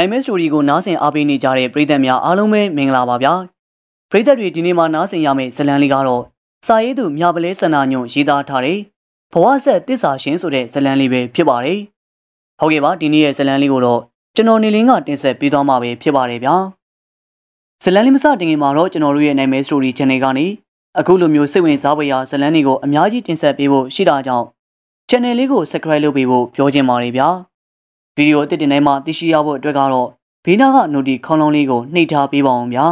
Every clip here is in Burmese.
နိုင်မဲစတိုရီကိုနားဆင်အားပေးနေကြတဲ့ပရိသတ်များအားလုံးပဲမင်္ဂလာပါဗျာပရိသတ်တွေဒီနေ့မှနားဆင်ရမယ့်ဇလံလေးကတော့စာရေးသူမြပလဲစန္နာညွန့်ရေးသားထားတဲ့ဘဝဆက်တစ္ဆာရှင်ဆိုတဲ့ဇလံလေးပဲဖြစ်ပါတယ်ဟုတ်ကဲ့ပါဒီနေ့ရဲ့ဇလံလေးကိုတော့ကျွန်တော်နေလင်းကတင်ဆက်ပေးသွားမှာပဲဖြစ်ပါတယ်ဗျာဇလံလေးမစတင်ခင်မှာတော့ကျွန်တော်တို့ရဲ့နိုင်မဲစတိုရီ channel ကနေအခုလိုမျိုးစိတ်ဝင်စားဖွယ်ရာဇလံတွေကိုအများကြီးတင်ဆက်ပေးဖို့ရှိတာကြောင့် channel လေးကို subscribe လုပ်ပေးဖို့ပြောချင်ပါတယ်ဗျာ ဗီဒီယိုအသစ်တင်တိုင်းမှာသိရှိရဖို့အတွက်ကတော့ဘေးနားက note ခေါင်းလုံးလေးကိုနှိပ်ထားပေးပါအောင်ဗျာ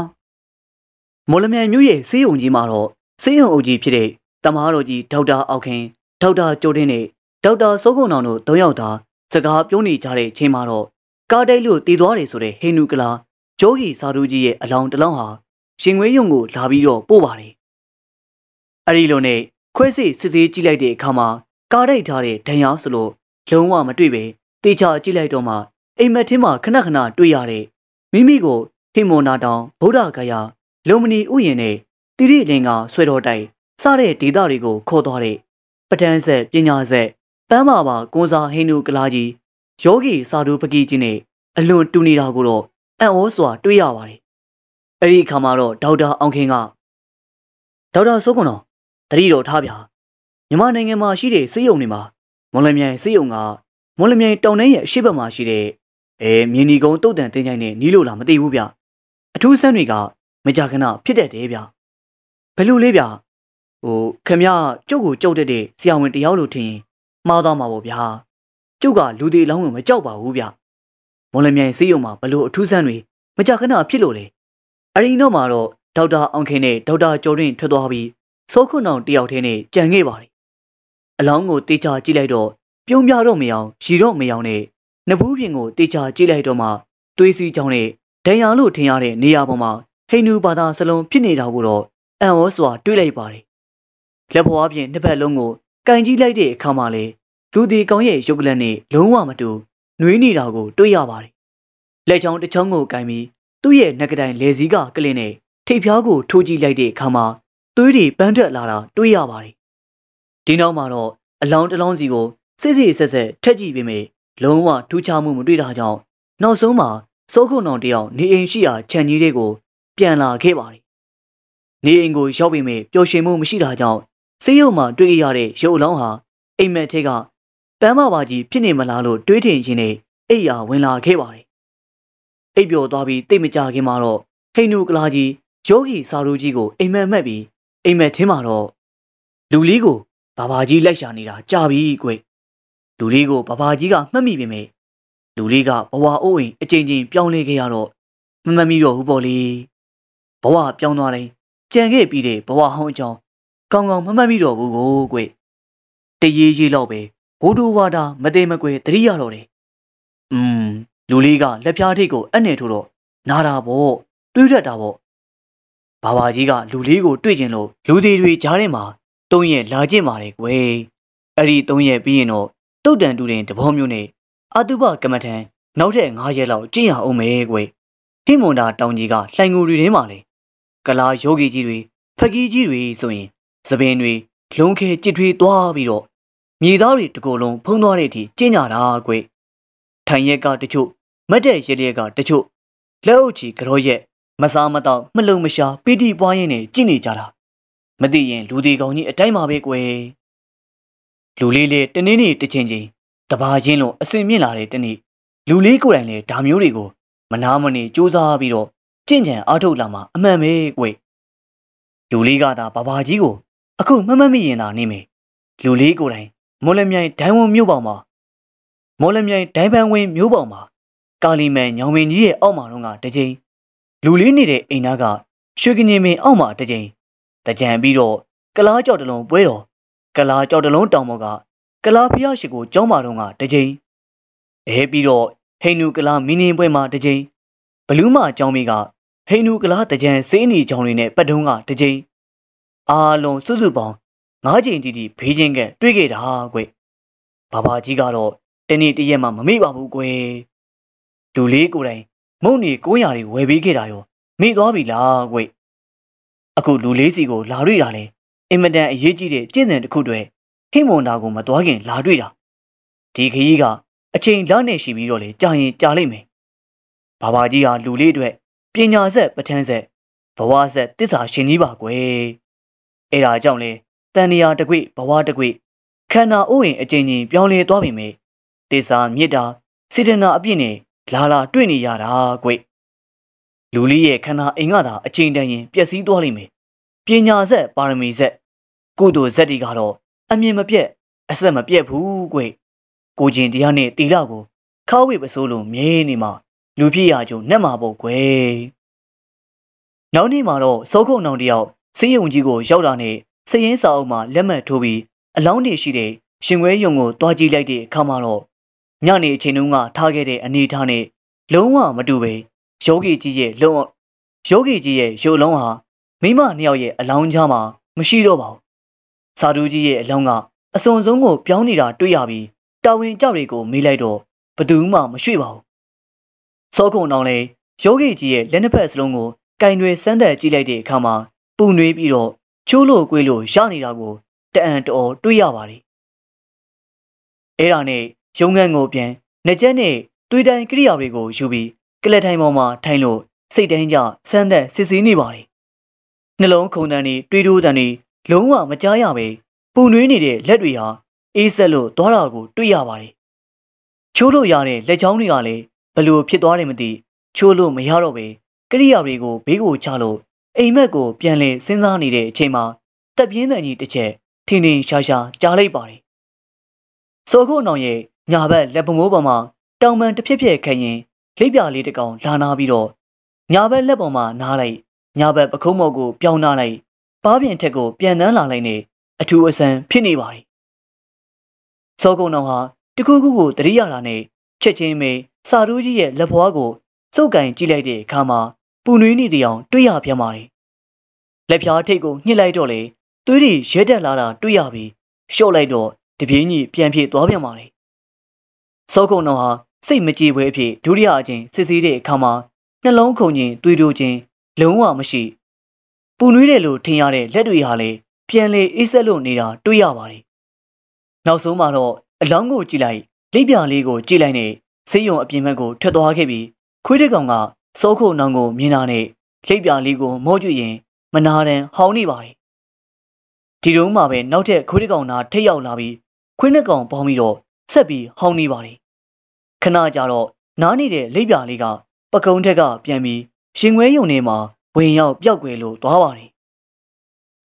မော်လမြိုင်မြို့ရဲ့စေးုံကြီးမှာတော့စေးုံအုပ်ကြီးဖြစ်တဲ့တမားတော်ကြီးဒေါက်တာအောက်ခင်ဒေါက်တာကျော်တင်းနဲ့ဒေါက်တာစိုးကုန်းအောင်တို့၃ယောက်သာစကားပြောနေကြတဲ့အချိန်မှာတော့ကားတိုက်လို့တည်သွားတယ်ဆိုတဲ့ဟိနူကလာဂျိုးဂီစာတူးကြီးရဲ့အလောင်းတစ်လောင်းဟာရှင်ငွေယုံကိုလာပြီးတော့ပို့ပါတယ်အဲ့ဒီလိုနဲ့ခွဲစိတ်စစ်ဆေးကြည့်လိုက်တဲ့အခါမှာကားတိုက်ထားတဲ့ဒဏ်ရာဆိုလို့လုံးဝမတွေ့ပဲ တေချာကြည့်လိုက်တော့မှအိမ်မက်ထင်းမှာခဏခဏတွေ့ရတဲ့မိမိကိုဟိမွန်နာတောင်ဗုဒ္ဓဂယာလုံမဏီဥယျာဉ်နဲ့တိရိလင်ကဆွဲတော်တိုင်စတဲ့ဒေသတွေကိုခေါ်သွားတဲ့ပဒန်းဆက်ပညာဆက်ပန်းမာပါကွန်စာဟိန္ဒူကလာကြီးယောဂီစာဒူပကီကြီးနဲ့အလွန်တူနေတာကိုတော့အံ့ဩစွာတွေ့ရပါတယ်။အဲဒီအခါမှာတော့ဒေါက်တာအောင်ခင်ကဒေါက်တာစိုးကွန်တော်တတိတော်ထားဗျာမြန်မာနိုင်ငံမှာရှိတဲ့စေယုံတွေမှာမော်လမြိုင်စေယုံက မော်လမြိုင်တောင်တန်းရဲ့အရှိတ်ဘက်မှာရှိတဲ့အဲမြင်းဒီကုန်းတုတ်တန်တင်းချိုင်းနဲ့နီးလို့လားမသိဘူးဗျအထူးဆန်းတွေကမကြခဏဖြစ်တတ်တယ်ဗျဘယ်လိုလဲဗျဟိုခမရကျုပ်ကိုကြောက်တတ်တဲ့ဆရာဝန်တယောက်လို့ထင်ရင်မှားသွားမှာပေါ့ဗျာကျုပ်ကလူသေးလောင်းဝင်မကြောက်ပါဘူးဗျမော်လမြိုင်စေးရုံမှာဘလို့အထူးဆန်းတွေမကြခဏဖြစ်လို့လေအရင်တော့မှာတော့ဒေါက်တာအောင်ခင်နဲ့ဒေါက်တာကျော်ရင်ထွက်သွားပြီးစိုးခွန်းအောင်တယောက်တည်းနဲ့ကြံခဲ့ပါတယ်အလောင်းကိုတေချာကြည့်လိုက်တော့ ပြုံးပြတော့မအောင်ရီတော့မအောင်နဲ့နဘူးပြင်ကိုတေချာကြည့်လိုက်တော့မှသွေးစီးချောင်းနဲ့ဒဏ်ရာလို့ထင်ရတဲ့နေရာပေါ်မှာဟိန္ဒူဘာသာစလုံးဖြစ်နေတာကိုတော့အံ့ဩစွာတွေးလိုက်ပါတယ်လက်ဘွားပြင်နှစ်ဖက်လုံးကိုကန်ကြီးလိုက်တဲ့အခါမှာလေလူဒီကောင်ရဲ့ရုပ်ကလန်နဲ့လုံးဝမတူနှွေးနေတာကိုတွေ့ရပါတယ်လက်ချောင်းတစ်ချောင်းကိုကန်ပြီးသူ့ရဲ့နှက်ကတိုင်လေစည်းကကလင်းနဲ့ထိပ်ဖျားကိုထိုးကြည့်လိုက်တဲ့အခါမှာသွေးတွေပန်းတက်လာတာတွေ့ရပါတယ်ဒီနောက်မှာတော့အလောင်းတစ်လောင်းစီကို စစ်စစ်ဆက်ဆက်ထက်ကြည့်ပေးမယ်လုံးဝထူးခြားမှုမတွေ့တာကြောင့်နောက်ဆုံးမှာစိုးခုံတော်တယောက်နေအိမ်ရှိရာခြံကြီးတွေကိုပြန်လာခဲ့ပါတယ်နေအိမ်ကိုရောက်ပြီးမြပျော်ရွှင်မှုမရှိတာကြောင့်စေးရုံမှာတွေ့ရတဲ့ရုပ်အလောင်းဟာအိမ်မက်ထဲကပန်းမပါကြီးဖြစ်နေမလားလို့တွေးထင်ရင်းနဲ့အိပ်ယာဝင်လာခဲ့ပါတယ်အိပ်ပျော်သွားပြီးတိတ်မကြခင်မှာတော့ဟိန္ဒူကလာကြီးယောဂီစာရူကြီးကိုအိမ်မက်မှတ်ပြီးအိမ်မက်ထင်းမှာတော့လူလေးကိုဘာဘာကြီးလိုက်ရှာနေတာကြာပြီကွ လူလေးကိုဘဘာကြီးကမှတ်မိပေမဲ့လူလေးကဘဝအိုးအိမ်အချိန်ချင်းပြောင်းလဲခဲ့ရတော့မမမီတော့ဘူးပေါ့လေဘဝပြောင်းသွားတိုင်းကြံခဲ့ပြီးတဲ့ဘဝဟောင်းအကြောင်းကောင်းကောင်းမမှတ်မိတော့ဘူးကိုကွတရေကြီးလောက်ပဲဘိုးတို့ဝါတာမသေးမကွယ်တတိရတော့တယ်อืมလူလေးကလက်ပြားထိတ်ကိုအနဲ့ထိုးတော့နာတာပေါ့တွေးတတ်တာပေါ့ဘာဘာကြီးကလူလေးကိုတွေ့ကျင်လို့လူသေးတွေကြားထဲမှာတုံးရဲ့လာကျင့်ပါတယ်ကွယ်အဲ့ဒီတုံးရဲ့ပြီးရင်တော့ တုတ်တန်တူတင်တဘောမျိုးနဲ့အတုပကမ္မထံနောက်ထပ်9ရက်လောက်ကျင့်ရအောင်မယ်ကွယ်ဟိမွန်တာတောင်ကြီးကလှိုင်ငူတွေထဲမှာလေကလာယောဂီကြီးတွေဖက်ကြီးကြီးတွေဆိုရင်သပင်တွေလုံခဲကြစ်ထွေးသွားပြီးတော့မြေသားတွေတကိုယ်လုံးဖုံးသွားတဲ့အထိကျင့်ကြတာကွယ်ထိုင်ရက်ကတချို့မတ်တဲ့ရလျက်ကတချို့လက်အုပ်ချီကြောရက်မစားမတော့မလုံမရှာပီတိပွားရင်းနဲ့ကြင့်နေကြတာမသိရင်လူဒီကောင်ကြီးအတိုင်းပါပဲကွယ် လူလေးလေးတနေ့နေ့တစ်ချိန်ချင်းတဘာချင်းလုံးအစင်မြင့်လာတဲ့တနေ့လူလေးကိုယ်တိုင်လည်းဒါမျိုးတွေကိုမနာမနေစူးစမ်းပြီးတော့ကြင့်ကြံအားထုတ်လာမှအမှန်ပဲကွယ်လူလေးကသာဘဘာကြီးကို အခုမမမိရင်သာနေမယ်လူလေးကိုယ်တိုင်မော်လမြိုင်ဒိုင်းဝုံမြို့ပေါ်မှာမော်လမြိုင်ဒိုင်းပန်းဝင်းမြို့ပေါ်မှာကာလီမန်ညောင်မင်းကြီးရဲ့အောက်မှာတော့ကတကြိမ်လူလေးနေတဲ့အိမ်သားကရွှေကငင်မင်းအောက်မှာတကြိမ်တကြံပြီးတော့ကလားကြောက်တလုံးပွဲတော် ကလားကြောက်တလုံးတောင်ပေါ်ကကလားဖျားရှိကိုကျောင်းမာတော့ကတကြိမ်အဲပြီးတော့ဟိန္ဒူကလားမီနင်းပွဲမှာတကြိမ်ဘလူးမကျောင်းမီကဟိန္ဒူကလားတကြံစေးနီကျောင်းတွေနဲ့ပတ်တုံးကတကြိမ်အားလုံးစုစုပေါင်းငါးချိန်တီတီဖေးချင်းကတွေ့ခဲ့တာကွဘာဘာကြီးကတော့တနေ့တရက်မှမမေ့ပါဘူးကွယ်လူလေးကိုယ်တိုင်မုံနေကိုးရာတွေဝယ်ပေးခဲ့တာရောမေ့သွားပြီလားကွအခုလူလေးစီကိုလာတွေ့တာလေ အင်မတန်အရေးကြီးတဲ့ကျင့်စဉ်တစ်ခုတွေဟိမွန်တာကိုမသွားခင်လာတွေ့တာဒီခရီးကအချိန်လနဲ့ရှိပြီးတော့လေကြာရင်ကြာလိမ့်မယ်ဘာဘာကြီးဟာလူလေးအတွက်ပညာဆက်ပဋ္ဌာန်းဆက်ဘဝဆက်တစ္ဆာရှင်ကြီးပါကွယ်အဲ့ဒါကြောင့်လဲတန်နေရာတကွေဘဝတကွေခန္ဓာဥယျာဉ်အကျဉ်းချင်းပြောင်းလဲသွားပြီမေတစ္ဆာမြစ်တာစေတနာအပြည့်နဲ့လာလာတွေ့နေရတာကွလူလေးရဲ့ခန္ဓာအိမ်ကသာအချိန်တန်ရင်ပျက်စီးသွားလိမ့်မယ် ပညာဆက်ပါရမီဆက်ကုသိုလ်ဇက်တွေကတော့အမြင်မပြတ်အဆက်မပြတ်ဘူးကွကိုကျင်တရားနဲ့တီလာကိုခါဝိပစိုးလို့မြဲနေမှာလူဖြစ်ရကြုံနှက်မှာပေါ့ကွယ်နောက်နေ့မှာတော့စောခုံနောင်တယောက်စေးရုံကြီးကိုရောက်လာနဲ့စည်ရင်စာအုပ်မှာလက်မှတ်ထိုးပြီးအလောင်းတွေရှိတဲ့ရှင်ခွဲရုံကိုတွားကြည့်လိုက်တဲ့အခါမှာတော့ညနေအချိန်တုန်းကထားခဲ့တဲ့အနေထားနဲ့လုံးဝမတူပဲယောဂီကြီးရဲ့လုံးယောဂီကြီးရဲ့ရုပ်လုံးဟာ မိမနှစ်ယောက်ရဲ့အလောင်းကြားမှာမရှိတော့ပါဘူး။စာတူးကြီးရဲ့အလောင်းကအစွန်ဆုံးကိုပြောင်းနေတာတွေ့ရပြီးတာဝန်ကြောက်တွေကိုမေးလိုက်တော့ဘသူမှမရွှေ့ပါဘူး။စောခုံအောင်လေယောဂီကြီးရဲ့လက်နှစ်ဖက်စလုံးကိုကင်တွေစမ်းသက်ကြည့်လိုက်တဲ့အခါမှာပူနွေးပြီးတော့ချိုးလို့ကွေးလို့ရနေတာကိုတအံ့တော်တွေ့ရပါတယ်။အဲ့ဒါနဲ့ရုံငန်းကိုပြန်နှကြက်နဲ့တွေးတိုင်ကိရိယာတွေကိုယူပြီးကလက်ထိုင်ပေါ်မှာထိုင်လို့စိတ်တိုင်းကြစမ်းသက်စစ်ဆေးနေပါတယ် နှလုံးခုန်တန်းတွေတွေးတိုးတန်းတွေလုံးဝမကြားရပဲပူနွေးနေတဲ့လက်တွေဟာအေးဆက်လို့သွားတာကိုတွေ့ရပါတယ်ချိုးလို့ရတဲ့လက်ချောင်းတွေကလည်းဘလို့ဖြစ်သွားတယ်မသိချိုးလို့မရတော့ပဲကိရိယာတွေကိုဘေးကိုချလို့အိမ်မက်ကိုပြန်လည်စဉ်းစားနေတဲ့အချိန်မှာတက်ပြင်းတန်ကြီးတစ်ချက်ထင်းထင်းရှားရှားကြားလိုက်ပါတယ်စောခုနောင်ရဲ့ညာဘက်လက်ပမိုးပေါ်မှာတောင်ပန်တစ်ဖြစ်ဖြစ်ခရင်လိပ်ပြလေးတစ်ကောင်လာနာပြီးတော့ညာဘက်လက်ပေါ်မှာနားလိုက် ညာဘက်ပခုံးမော်ကိုပြောင်းနာလိုက်ပါးပြင်ထက်ကိုပြန်နှမ်းလာလိုက်နေအထူးအဆန်းဖြစ်နေပါ යි စောကုံတော်ဟာတခုခုကိုတရိယာတာနဲ့ချက်ချင်းပဲစာရူးကြီးရဲ့လက်ဖွားကိုစုပ်ကင်ကြည့်လိုက်တဲ့အခါမှာပူနွေးနေတဲ့အကြောင်းတွေ့ရပြန်ပါ යි လက်ဖြားထိတ်ကိုညှစ်လိုက်တော့လေသွေးတွေရဲတက်လာတာတွေ့ရပြီးရှော့လိုက်တော့တပြေးညီပြန်ပြေးသွားပြန်ပါ යි စောကုံတော်ဟာစိတ်မကြည်ပွဲအဖြစ်ဒုတိယအကြိမ်စစ်ဆေးတဲ့အခါမှာနှလုံးခုန်ခြင်းတွေးတိုးခြင်း လုံးဝမရှိပူနွေးတယ်လို့ထင်ရတဲ့လက်တွေဟာလည်းပြန်လေအေးဆက်လို့နေတာတွေ့ရပါတယ်နောက်ဆုံးမှာတော့အလောင်းကိုကြည့်လိုက်လိပ်ပြာလေးကိုကြည့်လိုက်နဲ့ဆေးရုံအပြင်ဘက်ကိုထွက်သွားခဲ့ပြီးခွေးတစ်ကောင်ကစိုးခုံနောင်ကိုမြင်တာနဲ့လိပ်ပြာလေးကိုမော့ကြည့်ရင်မနာတန်ဟောင်းနေပါတယ်ဒီတုန်းမှာပဲနောက်ထပ်ခွေးတစ်ကောင်နာထိတ်ရောက်လာပြီးခွေးနှစ်ကောင်ပေါင်းပြီးတော့ဆက်ပြီးဟောင်းနေပါတယ်ခဏကြာတော့နားနေတဲ့လိပ်ပြာလေးကပကုံးထက်ကပြန်ပြီး ရှင်ခွဲယုံနေမှာဝင်ရောက်ပျောက်ကွယ်လို့သွားပါတယ်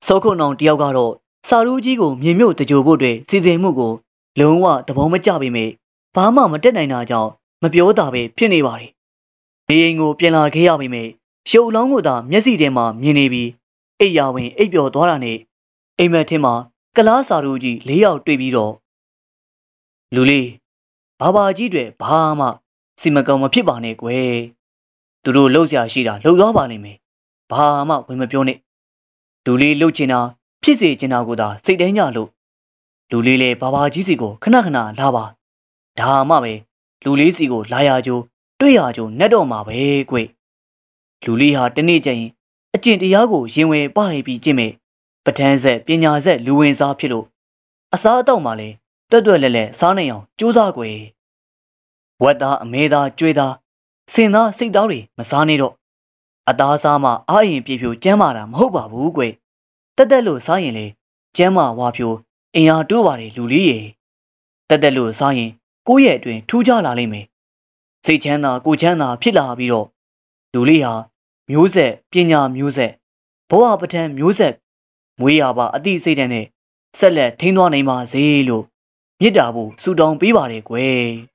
စောခုံအောင်တယောက်ကတော့စာရူးကြီးကိုမြေမြုပ်တကြိုဖို့အတွက်စီစဉ်မှုကို လုံးဝသဘောမကျပေမဲ့ဘာမှမတက်နိုင်တာကြောင့်မပြောတာပဲဖြစ်နေပါတယ်နေအိမ်ကိုပြန်လာခဲ့ရပေမဲ့ရှုပ်လောင်းကိုသာမျက်စိထဲမှာမြင်နေပြီးအိပ်ရဝင်အိပ်ပျော်သွားတာနဲ့အိမ်မက်ထင်းမှာကလားစာရူးကြီး၄ယောက်တွေ့ပြီးတော့လူလေးဘာဘာကြီးတွေဘာမှစီမကောင်မဖြစ်ပါနဲ့ကွယ် သူတို့လှုပ်ရှားရှိတာလှုပ်သွားပါလိမ့်မယ်ဘာမှဝင်မပြောနဲ့လူလေးလှုပ်ချင်တာဖြစ်စေချင်တာကိုသာစိတ်တိုင်းကြလို့လူလေးလည်းဘာဘာကြီးစီကိုခဏခဏလာပါဒါမှပဲလူလေးစီကိုလာရကြိုးတွေ့ရကြိုးနဲ့တော့မှာပဲကွလူလေးဟာတနေ့ကျရင်အကျင့်တရားကိုရင်ဝယ်ပဟိပြီးကျင့်မဲ့ပဋ္ဌာန်းဆက်ပညာဆက်လူဝင်စားဖြစ်လို့အစားအသောက်မှလည်းတွတ်တွတ်လဲလဲစားနိုင်အောင်ကြိုးစားကွယ်ဝက်သားအမဲသားကြွေးသား စင်သားစိတ်သားတွေမစားနေတော့အသားစားမှအာရင်ပြေဖြိုကျမ်းမာတာမဟုတ်ပါဘူးကွတက်တက်လို့စားရင်လေကျမ်းမာဝါဖြိုအင်အားတိုးပါတယ်လူလေးရေတက်တက်လို့စားရင်ကိုယ့်ရဲ့အတွင်ထူးခြားလာလိမ့်မယ်စိတ်ချမ်းသာကိုချမ်းသာဖြစ်လာပြီးတော့လူလေးဟာမျိုးဆက်ပညာမျိုးဆက်ဘဝပဋ္ဌာန်းမျိုးဆက်မွေးရပါအတိစိတ်တန်းနဲ့ဆက်လက်ထိန်းသွားနိုင်ပါစေလို့မြစ်တာဖို့ဆုတောင်းပေးပါတယ်ကွယ်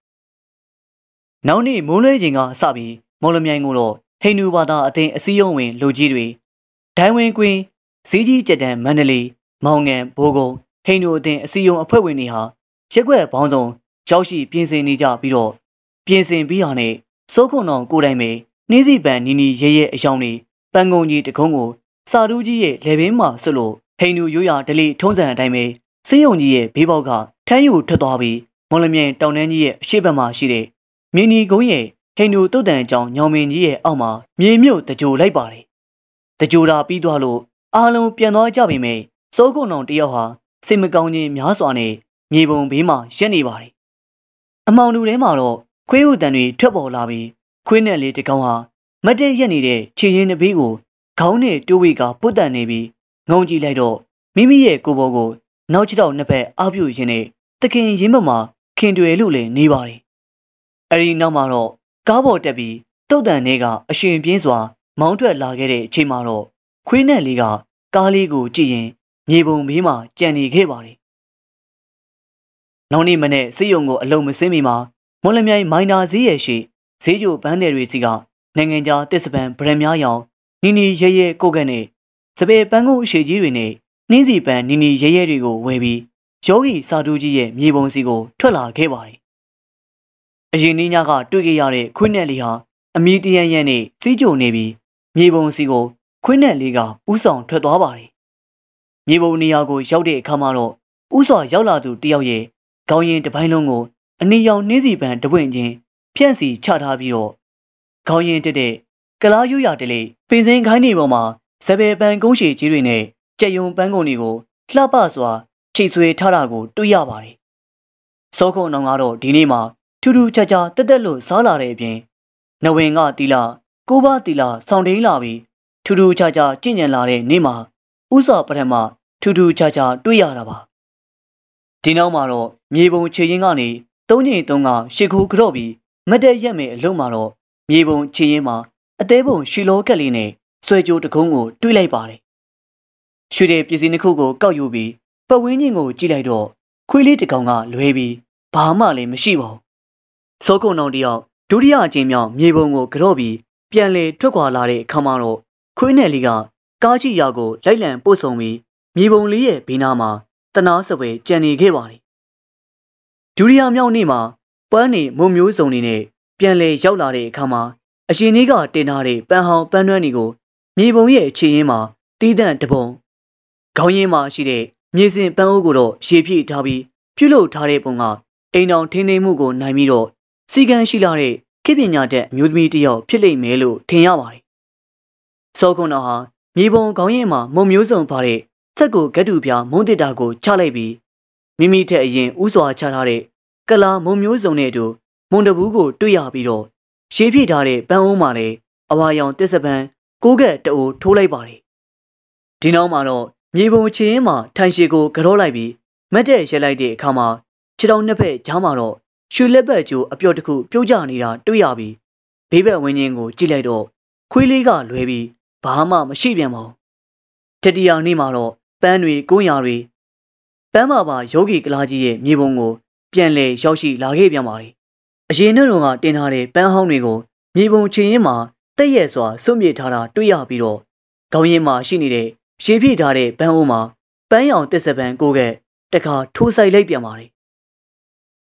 နောက်နေ့မိုးလွဲချိန်ကစပြီးမော်လမြိုင်ကိုတော့ဟိန္ဒူဘာသာအသင်းအစည်းအရုံးဝင်လူကြီးတွေဒိုင်းဝင်ကွင်းဈေးကြီးကြက်တန်မန္တလေးမောင်ငံဘိုးကုံဟိန္ဒူအသင်းအစည်းအရုံးအဖွဲ့ဝင်တွေဟာရက်ွက်ပေါင်းစုံရောက်ရှိပြင်ဆင်နေကြပြီးတော့ပြင်ဆင်ပြီးတာနဲ့စိုးခွန်တော်ကိုတိုင်ပဲနှင်းစီပန်နီနီရဲရဲအယောင်တွေပန်းကုံကြီးတကုံးကိုစာတူးကြီးရဲ့လေဘင်းမှာဆွလို့ဟိန္ဒူရိုးရာဒလိထုံးစံအတိုင်းပဲစေးရုံကြီးရဲ့ဘေးပေါက်ကထမ်းယူထွက်သွားပြီးမော်လမြိုင်တောင်တန်းကြီးရဲ့အရှိတ်ဘက်မှာရှိတဲ့ မြင်းနီကုန်းရဲ့ဟိန္ဒူတုတ်တန်ကြောင်ညောင်မင်းကြီးရဲ့အောက်မှာမြေမြုပ်တကြိုလိုက်ပါတယ်။တကြိုတာပြီးသွားလို့အားလုံးပြန်သွားကြပြီမဲ့စိုးကုံတော်တယောက်ဟာစိတ်မကောင်းခြင်းများစွာနဲ့မြေပုံဘေးမှာရက်နေပါတယ်။အမောင်လူထဲမှာတော့ခွေးဥတန်တွေထွက်ပေါ်လာပြီးခွေးနဲ့လေးတကောင်ဟာမတ်တဲ့ရက်နေတဲ့ခြေရင်းတစ်ဘေးကိုခေါင်းနဲ့တိုးဝေကပုတ်တန်နေပြီးငုံကြည့်လိုက်တော့မိမိရဲ့ကိုယ်ပေါ်ကို နောက်ချတော့နှစ်ဖက်အားပြုရင်းနဲ့တခင်ရင်းမမှာခင်တွေလို့လည်းနေပါတယ်။ အဲဒီနောက်မှာတော့ကားပေါ်တက်ပြီးတုတ်တန်တွေကအရှင်ပြင်းစွာ မောင်းထွက်လာခဲ့တဲ့အချိန်မှာတော့ခွေးနဲ့လေးကကားလေးကိုကြည့်ရင်မြေပုံဘေးမှာကြံနေခဲ့ပါတယ်။နောက်နေ့မနေ့စေယုံကိုအလုံးမစင်းမီမှာမွန်လမြိုင်မိုင်နာဈေးရဲ့ရှိဈေးကျိုဘန်းတယ်တွေစီကနိုင်ငံခြားတစ်စပန်ဗရန်များရောင်နီနီရဲရဲကိုကက်နဲ့စပယ်ပန်းကုန်းအရှိကြီးတွေနဲ့နှင်းစီပန်းနီနီရဲရဲတွေကိုဝယ်ပြီးယောဂီစာတူးကြီးရဲ့မြေပုံစီကိုထွက်လာခဲ့ပါတယ်။ အရင်နေ့ညကတွေ့ခဲ့ရတဲ့ခွင်းနဲ့လေးဟာအမီတရန်ရန်နဲ့စီးကြုံနေပြီးမြေပုံစီကိုခွင်းနဲ့လေးကဥဆောင်ထွက်သွားပါတယ်။မြေပုံနေရာကိုရောက်တဲ့အခါမှာတော့ဥစွာရောက်လာသူတယောက်ရဲ့ခေါင်းရင်းတစ်ပိုင်းလုံးကိုအနီရောင်နှင်းစီပန်းတပွင့်ချင်းဖြန့်စီချထားပြီးတော့ခေါင်းရင်းတက်တဲ့ကလားရွရတလေပင်စင်ခိုင်းနေပေါ်မှာစပယ်ပန်ကုန်းရှည်ကြီးတွေနဲ့ကြက်ယုံပန်းကုန်တွေကိုလှပစွာချိတ်ဆွဲထားတာကိုတွေ့ရပါတယ်။စောခုံအောင်ကတော့ဒီနေ့မှာ ထူးထူးခြားခြားတက်တက်လို့စားလာတဲ့အပြင်နဝင်ကတီလာကိုဘတီလာဆောင်းတိန်လာပြီးထူးထူးခြားခြားကြင်ညံလာတဲ့နေ့မှာဥစွာပထမထူးထူးခြားခြားတွေ့ရတာပါ။ဒီနောက်မှာတော့မြေပုံခြေရင်းကနေသုံးညင်သုံးကရှ िख ိုးကြော့ပြီးမတ်တက်ရက်မဲ့အလုံးမှာတော့မြေပုံခြေရင်းမှာအသေးပုံရွှေလောကက်လေးနဲ့ဆွဲကြိုးတကုံးကိုတွေးလိုက်ပါတယ်။ရွှေတဲ့ပစ္စည်းတစ်ခုကိုကောက်ယူပြီးပတ်ဝန်းကျင်ကိုကြည့်လိုက်တော့ခွေးလေးတစ်ကောင်ကလွဲပြီးဘာမှလည်းမရှိပါဘူး။ စောကုံတော်တယောက်ဒုတိယအကြိမ်မြောက်မြေပုံကိုကြော့ပြီးပြန်လေထွက်ခွာလာတဲ့အခါမှာတော့ခွေးနယ်လေးကကားချီရာကိုလိုက်လံပို့ဆောင်ပြီးမြေပုံလေးရဲ့ဘေးနားမှာတနာစပွဲကြံနေခဲ့ပါတယ်။ဒုတိယမြောက်နေ့မှာပန်းနေမုံမျိုးစုံနေနဲ့ပြန်လေရောက်လာတဲ့အခါမှာအရှင်ကြီးကတင်ထားတဲ့ပန်းဟောင်းပန်းနှွမ်းတွေကိုမြေပုံရဲ့အခြေရင်းမှာတီးတန့်တပုံခေါင်းရင်းမှာရှိတဲ့မြေစင်ပန်းအိုးကိုတော့ရေပြည့်ထားပြီးပြုလုပ်ထားတဲ့ပုံကအိမ်တော်ထင်းထင်းမှုကိုနိုင်ပြီးတော့ စီကံရှိလာတဲ့ခေပညာတဲ့အမျိုးသမီးတစ်ယောက်ဖြစ်လိမ့်မယ်လို့ထင်ရပါတယ်။စောခွန်တော်ဟာမြေပုံခေါင်းရင်းမှာမုံမျိုးစုံပါတဲ့စက်ကိုဂတ်တူပြမုံတစ်တာကိုချလိုက်ပြီးမိမိထက်အရင်ဥစွာချထားတဲ့ကလာမုံမျိုးစုံနဲ့အတူမွန်တဘူးကိုတွေ့ရပြီးတော့ရှေးပြထားတဲ့ပန်းအိုးမှာလည်းအဝါရောင်တစ်စပန်ကိုကက်တအိုးထိုးလိုက်ပါတယ်ဒီနောက်မှာတော့မြေပုံချင်းမှာထိုင်ရှိကိုကြောလိုက်ပြီးမတ်တဲ့ရက်လိုက်တဲ့အခါမှာခြေတော်နှစ်ဖက်ကြားမှာတော့ ရွှေလက်ပတ်ကျိုးအပြော့တစ်ခုပြုတ်ကျနေတာတွေ့ရပြီးဘေးဘက်ဝင်းချင်းကိုကြည့်လိုက်တော့ခွေးလေးကလွဲပြီးဘာမှမရှိပြန်ပါဘူးတတိယနေ့မှာတော့ပန်းတွေကိုးရာတွေပန်းပါပါယောဂီကလာကြီးရဲ့မြေပုံကို ပြန်လဲရောက်ရှိလာခဲ့ပြန်ပါလေအရင်နှုတ်ကတင်ထားတဲ့ပန်းဟောင်းတွေကိုမြေပုံချင်းရင်မှာတက်ရက်စွာစွန့်မြေထားတာတွေ့ရပြီးတော့ခေါင်းရင်းမှာရှိနေတဲ့ရှေးပြထားတဲ့ဘန်းအိုးမှာပန်းရောင်တစ်စပန်ကိုကတခါထိုးဆိုင်လိုက်ပြန်ပါတယ်။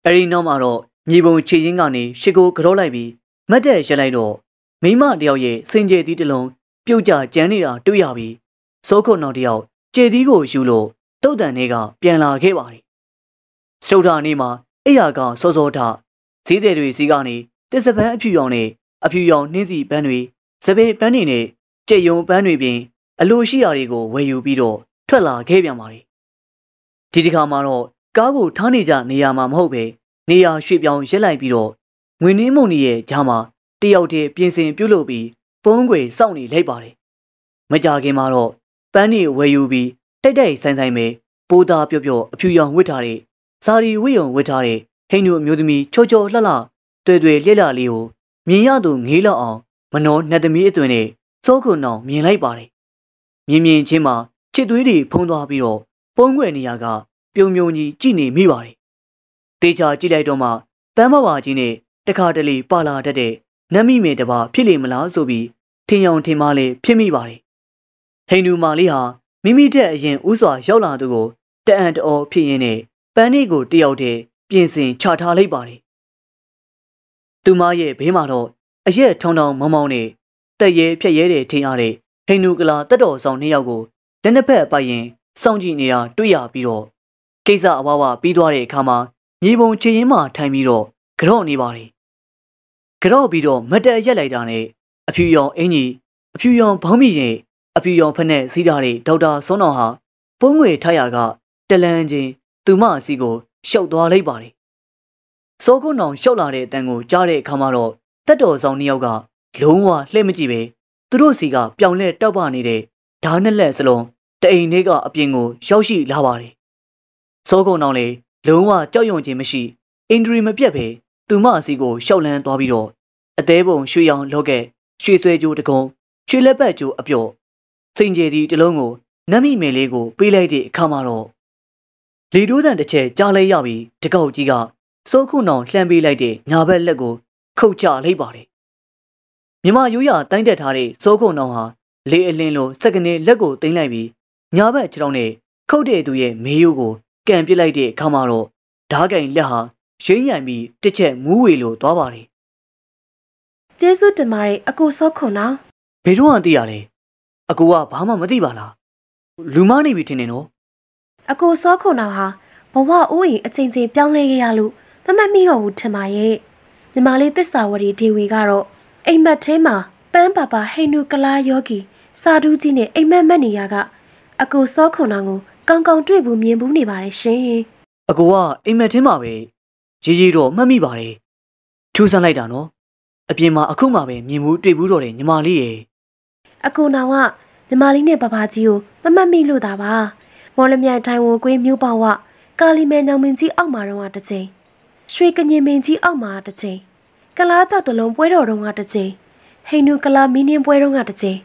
အဲဒီနောက်မှာတော့မြေပုံခြေရင်းကနေရှစ်ကိုကြောလိုက်ပြီးမတ်တက်ရက်လိုက်တော့မိမတယောက်ရဲ့စင်ကြယ်သီးတစ်လုံးပြုတ်ကျကျန်းနေတာတွေ့ရပြီးစိုးခုနောက်တယောက်ကျေသီးကိုယူလို့တုတ်တန်တွေကပြန်လာခဲ့ပါတယ်။စတုထာနေ့မှာအိယာကစောစောထဈေးသည်တွေစီကနေတစ်စပန်းအဖြူရောင်နဲ့အဖြူရောင်နှင်းစီပန်းတွေစပယ်ပန်းတွေနဲ့ကြက်ယုံပန်းတွေပြင်အလိုရှိရာတွေကိုဝယ်ယူပြီးတော့ထွက်လာခဲ့ပြန်ပါတယ်။ဒီတစ်ခါမှာတော့ ကားကိုထားနေကြနေရာမှာမဟုတ်ပဲနေရာရွှေ့ပြောင်းရက်လိုက်ပြီးတော့ငွေနှင်းမုံကြီးရဲ့ဂျာမှာတယောက်တည်းပြင်ဆင်ပြုတ်လုပ်ပြီးပုံးွယ်စောင့်နေလိုက်ပါတယ်။မကြခင်မှာတော့ပန်းတွေဝယ်ယူပြီးတိုက်တိုက်ဆိုင်ဆိုင်ပဲပိုးသားပြော့ပြော့အဖြူရောင်ဝတ်ထားတဲ့ဇာရီဝိယုံဝတ်ထားတဲ့ဟိန္ဒူအမျိုးသမီးချောချောလှလှတွေ့တွေ့လျက်လာလေးကိုမြင်ရသူငေးလောက်အောင်မနှောနှစ်သမီးအသွင်နဲ့စောခုံအောင်မြင်လိုက်ပါတယ်မြင်မြင်ချင်းမှာချစ်သွေးတွေဖုံးသွားပြီးတော့ပုံးွယ်နေရက ပြုံပြုံကြီးကြည်နေမိပါတယ်တေချာကြည့်လိုက်တော့မှပန်းမဝါကြီးနဲ့တခါတလေပါလာတတ်တဲ့နတ်မိမေတပါဖြစ်လေမလားဆိုပြီးထင်ယောင်ထင်မှားလေဖြစ်မိပါတယ်ဟိန္ဒူမာလေးဟာမိမိတဲ့အရင်ဥစွာရောက်လာသူကိုတအံ့တော်ဖြစ်ရင်းနဲ့ပန်းလေးကိုတယောက်တည်းပြင်ဆင်ချထားလိုက်ပါတယ်သူမရဲ့ဘေးမှာတော့အရက်ထုံထုံမောင်းမောင်းနဲ့တက်ရဲဖြက်ရဲတဲ့ထင်ရတဲ့ဟိန္ဒူကလာတက်တော်ဆောင်နှစ်ယောက်ကိုလက်နှစ်ဖက်ပိုက်ရင်စောင့်ကြည့်နေတာတွေ့ရပြီးတော့ ကိစ္စအဝဝပြီးသွားတဲ့အခါမှာမြေပုံချေရင်မှထိုင်ပြီးတော့ကြော့နေပါတယ်ကြော့ပြီးတော့မတက်ရက်လိုက်တာနဲ့အဖြူရောင်အင်ကြီးအဖြူရောင်ဘောင်းမီရင်အဖြူရောင်ဖက်နဲ့စီးထားတဲ့ဒေါက်တာစွန်းတော်ဟာပုံးငွေထားရကတလန်းချင်းသူမအစီကိုရှောက်သွားလိုက်ပါတယ်စိုးကုန်းအောင်ရှောက်လာတဲ့အတန်ကိုကြားတဲ့အခါမှာတော့တတက်တော်ဆောင်နှစ်ယောက်ကလုံးဝလှည့်မကြည့်ပဲသူတို့စီကပြောင်လဲတောက်ပနေတဲ့ဓာနဲ့လက်စလုံးတအိမ်လေးကအပြင်ကိုရောက်ရှိလာပါတယ်။ စောကုံအောင်လေလုံးဝကြောက်ရွံ့ခြင်းမရှိအင်ဒရီမပြတ်ပဲသူမအစီကိုရှောက်လန်းသွားပြီးတော့အသေးပုံရွှေရောင်လောက်ကရွှေဆွဲကြိုးတကုံရွှေလက်ပတ်ကြိုးအပြော့စိန်ကျေဒီတလုံးကိုနတ်မိမယ်လေးကိုပေးလိုက်တဲ့အခါမှာတော့လေတိုးတန်တစ်ချက်ကြားလဲရပြီးတကောက်ကြီးကစိုးခုနောင်လှမ်းပေးလိုက်တဲ့ညာဘက်လက်ကိုခုတ်ချလိုက်ပါတယ်မြမရိုးရတိုင်းတက်ထားတဲ့စိုးခုနောင်ဟာလေအလင်းလိုစက္ကနေလက်ကိုတင်လိုက်ပြီးညာဘက်ခြေထောက်နဲ့ခုတ်တဲ့သူရဲ့မေးရိုးကို ကန်ပစ်လိုက်တဲ့အခါမှာတော့ဓားကင်လက်ဟာရိမ့်ရိုင်ပြီးတစ်ချက်မူးဝေလိုသွားပါတယ်ကျေးဇူးတင်ပါတယ်အကိုစောခွန်နော်ဘယ်တော့မှသိရလဲအကူကဘာမှမသိပါလားလူမနေပြီထင်တယ်နော်အကိုစောခွန်နော်ဟာဘဝအိုးရင်အချိန်ချင်းပြောင်းလဲခဲ့ရလို့မမတ်မိတော့ဘူးထင်ပါရဲ့ညီမလေးသစ္စာဝရီဒေဝီကတော့အိမ်မက်ထဲမှာပန်းပါပါဟိန္ဒူကလာယောဂီစာဒူးကြီးနဲ့အိမ်မက်မက်နေရကအကိုစောခွန်နော်ကို ကောင်းကောင်းတွေ့ဘူးမြင်ဘူးနေပါတယ်ရှင်အကူကအိမ်မက်ထင်းမှာပဲကြီးကြီးတော့မှတ်မိပါတယ်ထူးဆန်းလိုက်တာနော်အပြင်မှာအခုမှပဲမြင်မှုတွေ့ဘူးတော့တယ်ညီမလေးရဲ့အကိုနောင်ကညီမလေးနဲ့ပပကြီးကိုမမတ်မိလို့တာပါမော်လမြိုင်ထိုင်ဝန်ကွေးမြို့ပေါဝကာလီမဲညောင်မင်းကြီးအောက်မှာတော့တစ်ချိန်ရွှေကညင်မင်းကြီးအောက်မှာတစ်ချိန်ကလားကြောက်တလုံးပွဲတော်တုန်းကတစ်ချိန်ဟိန္ဒူကလားမင်းင်းပွဲတုန်းကတစ်ချိန်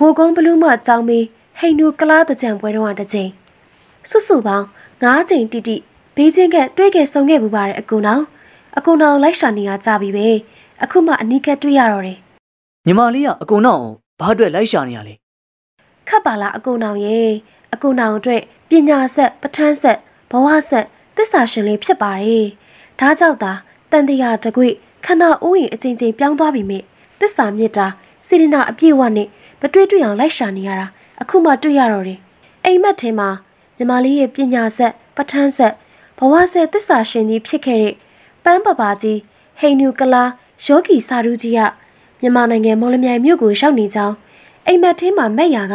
ဘိုကုန်းဘလူးမအကြောင်းမေးဟိန္ဒူကလားတကြံပွဲတုန်းကတစ်ချိန် စုစုပေါင်း၅ချိန်တိတိဘေးချင်းကတွေ့ခဲ့ဆုံခဲ့ပူပါတယ်အကူနောင်အကူနောင်လိုက်ရှာနေရကြပြီပဲအခုမှအနီးကပ်တွေ့ရတော့တယ်ညီမလေးကအကူနောက်ဘာအတွက်လိုက်ရှာနေရလဲခတ်ပါလားအကူနောင်ရေအကူနောင်အတွက်ပညာဆက်ပဋ္ဌာန်းဆက်ဘဝဆက်သစ္စာရှင်လေးဖြစ်ပါတယ်ဒါကြောင့်သာတန်တရာတကွေခန္ဓာဥယျာဉ်အချင်းချင်းပြောင်းသွားပြီမေသစ္စာမြစ်တာစေရနာအပြည့်ဝနဲ့မတွေ့တွေ့အောင်လိုက်ရှာနေရတာအခုမှတွေ့ရတော့တယ်အိမ်မက်ထဲမှာ ညီမလေးရဲ့ပညာဆက်ပဋ္ဌာန်းဆက်ဘဝဆက်သစ္စာရှင်ကြီးဖြစ်ခဲ့တဲ့ပန်းပပါကြီးဟိန္ဒူကလာယောဂီစာရူကြီးကမြန်မာနိုင်ငံမော်လမြိုင်မြို့ကိုရောက်နေကြောင်းအိမ်မက်ထဲမှာမက်ယာက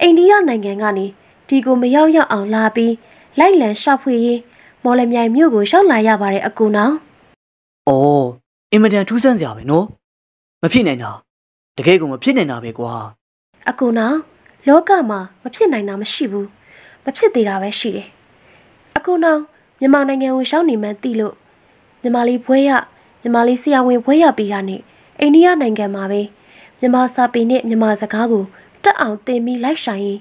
အိန္ဒိယနိုင်ငံကနေဒီကိုမရောက်ရောက်အောင်လာပြီးလိုက်လံရှောက်ဖွေရေးမော်လမြိုင်မြို့ကိုရောက်လာရပါတယ်အကူနောင်။အော်အင်မတန်ထူးဆန်းစရာပဲနော်။မဖြစ်နိုင်တာတကယ်ကိုမဖြစ်နိုင်တာပဲကွာအကူနောင်လောကမှာမဖြစ်နိုင်တာမရှိဘူး မဖြစ်သေးတာပဲရှိတယ်အကူနောင်မြန်မာနိုင်ငံကိုရောက်နေမှန်းသိလို့မြန်မာလေးဘွဲရမြန်မာလေးဆရာဝန်ဘွဲရပြီးတာနဲ့အိန္ဒိယနိုင်ငံမှာပဲမြန်မာစာပေနဲ့မြန်မာစကားကိုတက်အောင်သင်ပြီးလိုက်ဆိုင်ရင်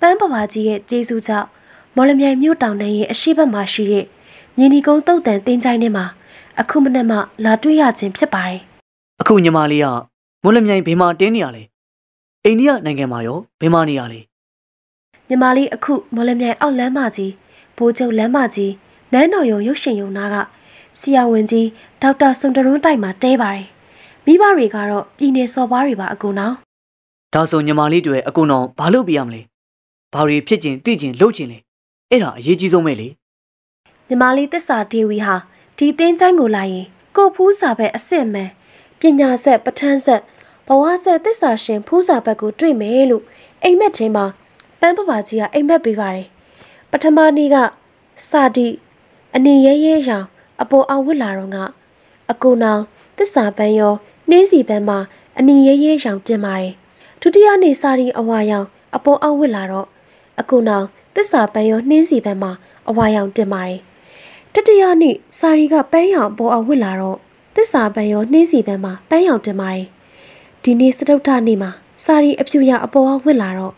ပန်းပပါကြီးရဲ့ကျေးဇူးကြောင့်မော်လမြိုင်မြို့တောင်တန်းရဲ့အရှိတ်ဘက်မှာရှိတဲ့မြင်းဒီကုန်းတုတ်တန်တင်းချိုင်းထဲမှာအခုမနေ့မှလာတွေ့ရခြင်းဖြစ်ပါတယ်။အခုညီမလေးကမွန်းလမြိုင်ဘေးမှာတင်းနေရလဲ။အိန္ဒိယနိုင်ငံမှာရောဘယ်မှာနေရလဲ ညီမလေးအခုမော်လမြိုင်အောက်လမ်းမကြီးဘိုးချုပ်လမ်းမကြီးနန်းတော်ရုံရုပ်ရှင်ရုံနာကဆရာဝန်ကြီးဒေါက်တာစွန်တရွန်းတိုက်မှာတဲပါတယ်မိဘတွေကတော့ပြည်နေစော်ပွားတွေပါအကူနောင်။ဒါဆိုညီမလေးတွေအကူနောင်ဘာလုပ်ပြရမလဲ။ဘာတွေဖြစ်ကျင်သိကျင်လုပ်ကျင်လဲ။အဲ့ဒါအရေးကြီးဆုံးပဲလေညီမလေးသစ္စာဒေဝီဟာဒီတင်းချိုင်းကိုလာရင်ကိုဖူးစာဘက်အစ်စ်မှန်ပညာဆက်ပဋ္ဌာန်းဆက်ဘဝဆက်သစ္စာရှင်ဖူးစာဘက်ကိုတွေ့မယ်လို့အိမ်မက်ချင်းမှာ ပန်းပပါကြီးကအိမ်မက်ပေးပါတယ်ပထမနေ့ကစာတိအနေရဲရဲရောင်အပေါ်အောင်ဝစ်လာတော့ကအကူနောင်သစ္စာပန်းရောနှင်းစီပန်းမှာအနီရဲရဲရောင်တင်ပါတယ်ဒုတိယနေ့စာရီအဝါရောင်အပေါ်အောင်ဝစ်လာတော့အကူနောင်သစ္စာပန်းရောနှင်းစီပန်းမှာအဝါရောင်တင်ပါတယ်တတိယနေ့စာရီကပန်းရောင်ပေါ်အောင်ဝစ်လာတော့သစ္စာပန်းရောနှင်းစီပန်းမှာပန်းရောင်တင်ပါတယ်ဒီနေ့စတုတ္ထနေ့မှာစာရီအဖြူရောင်အပေါ်အောင်ဝစ်လာတော့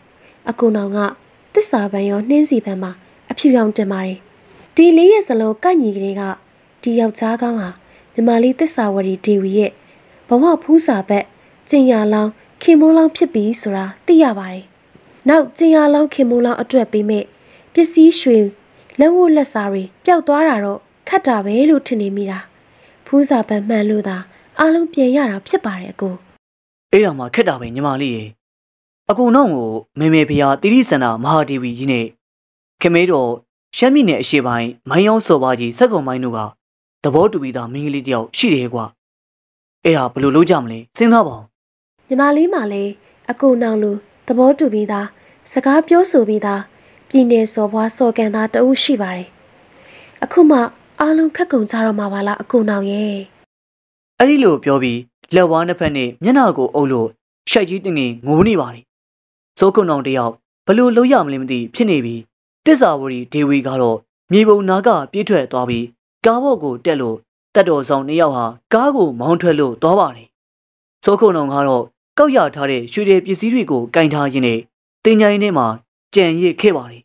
အကူနောင်ကသစ္စာပန်းရောနှင်းစီပန်းမှာအဖြူရောင်တင်ပါတယ်ဒီလေးရဲ့စလုံးကန့်ညီကလေးကဒီယောက်ျားကောင်းဟာမြမလေးသစ္စာဝရီဒေဝီရဲ့ဘဝဖူးစာဘက်ကျင်ရလောင်းခင်မိုးလောင်းဖြစ်ပြီဆိုတာသိရပါတယ်။နောက်ကျင်ရလောင်းခင်မိုးလောင်းအတွက်ပေးမဲ့ပစ္စည်းရွှေလက်ဝတ်လက်စားတွေပျောက်သွားတာတော့ခတ်တာပဲလို့ထင်နေမိတာ။ဖူးစာဘက်မှန်လို့သာအလုံးပြင်ရတာဖြစ်ပါတယ်အကို။အဲ့ဒါမှခက်တာပဲညီမလေးရေ။ အကူနောင်ကိုမေမေဖျားတိရိစန္ဒမဟာဒေဝီကြီးနဲ့ခင်မေတော်ရှမ်းပြည်နယ်အရှေ့ပိုင်းမိုင်းရောစော်ပါကြီးစက်ကုံမိုင်းတို့ကသဘောတူပြီးသားမင်းကလေးတယောက်ရှိတယ်ကွာ။အဲ့ဒါဘယ်လိုလုပ်ကြမလဲစဉ်းစားပါဦး။ညီမလေးမှလည်းအကိုနောင်လိုသဘောတူပြီးသားစကားပြောဆိုပြီးသားပြည်နယ်စော်ဘွားစော်ကန်သားတဦးရှိပါတယ်။အခုမှအားလုံးခက်ကုံကြတော့မှာပါလားအကိုနောင်ရဲ့။အဲ့ဒီလိုပြောပြီးလက်ဝါးနှစ်ဖက်နဲ့မျက်နှာကိုအုပ်လို့ရှိုက်ကြီးတင်ငင်ငိုနေပါတယ် ဇိုးကုံတော်တယောက်ဘလို့လို့ရမလဲမသိဖြစ်နေပြီးတစ္ဆာဝရီဒေဝီကတော့မြေပုံနာကပြေးထွက်သွားပြီးကားဘော့ကိုတက်လို့တက်တော်ဆောင်နှစ်ယောက်ဟာကားကိုမောင်းထွက်လို့သွားပါတယ်ဇိုးကုံတော်ကတော့ကောက်ရထားတဲ့ရွှေတွေပစ္စည်းတွေကိုကင်ထားရင်းနဲ့တင်ញိုင်းထဲမှာကြံရစ်ခဲ့ပါတယ်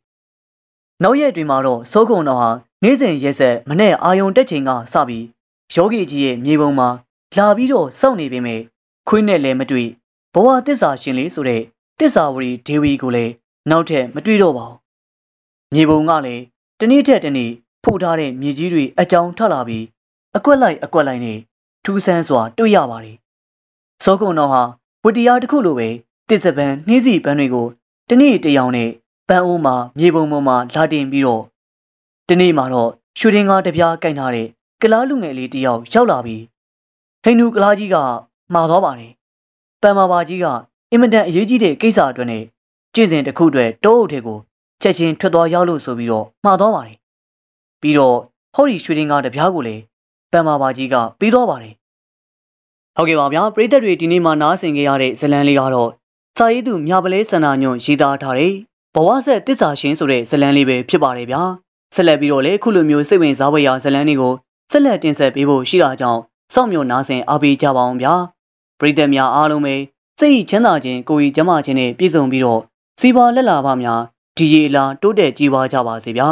နောက်ရက်တွေမှာတော့စိုးကုံတော်ဟာနေ့စဉ်ရက်ဆက်မနေ့အာယုံတက်ချိန်ကစပြီးယောဂီကြီးရဲ့မြေပုံမှာလာပြီးတော့စောင့်နေပေမဲ့ခွင်းနဲ့လည်းမတွေ့ဘဝတစ္ဆာရှင်လေးဆိုတဲ့ တစ္ဆာဝရီဒေဝီကိုလည်းနောက်ထပ်မတွေ့တော့ပါဘူးမြေပုံကလည်းတနေ့ထက်တနေ့ဖို့ထားတဲ့မြေကြီးတွေအကြောင်းထလာပြီးအကွက်လိုက်အကွက်လိုက်နဲ့ထူးဆန်းစွာတွေ့ရပါတယ်စောကုံတော်ဟာဝတ္တရားတစ်ခုလိုပဲတစ်စပန်နှီးစီပန်းတွေကိုတနေ့တယောင်နဲ့ပန်းအိုးမှာမြေပုံပေါ်မှာလာတင်ပြီးတော့ဒီနေ့မှာတော့ရွှေရင်ကားတပြားကင်ထားတဲ့ကလားလူငယ်လေးတယောက်ရောက်လာပြီးဟိန္ဒူကလားကြီးကမှာသွားပါတယ်။ပန်မာပါကြီးက အင်မတန်အရေးကြီးတဲ့ကိစ္စအတွက်နဲ့ကျင့်စဉ်တစ်ခုအတွက်တောအုပ်ထဲကိုချက်ချင်းထွက်သွားရောက်လို့ဆိုပြီးတော့မှာသွားပါတယ်။ပြီးတော့ဟော်ရီရွှေရင်ကားတပြားကိုလည်းပန်မာပါကြီးကပြီးသွားပါတယ်။ဟုတ်ကဲ့ပါဗျာပရိသတ်တွေဒီနေ့မှနားဆင်ကြရတဲ့ဇလံလေးကတော့စာရေးသူမြပလဲစန္နာညွန့်ရေးသားထားတဲ့ဘဝဆက်တစ္ဆာရှင်ဆိုတဲ့ဇလံလေးပဲဖြစ်ပါတယ်ဗျာဆက်လက်ပြီးတော့လေခုလိုမျိုးစိတ်ဝင်စားဖွယ်ရာဇလံတွေကိုဆက်လက်တင်ဆက်ပေးဖို့ရှိတာကြောင့်စောင့်မျှော်နားဆင်အားပေးကြပါအောင်ဗျာပရိသတ်များအားလုံးပဲ စိတ်ချမ်းသာခြင်းကိုယ်ဤကျမ်းမာခြင်းနဲ့ပြည့်စုံပြီးတော့စီပါလက်လာပါများဒီရေလာတိုးတက်ကြည်ပွားကြပါစေဗျာ